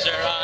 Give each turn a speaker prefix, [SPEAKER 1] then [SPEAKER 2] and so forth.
[SPEAKER 1] Sir. Uh,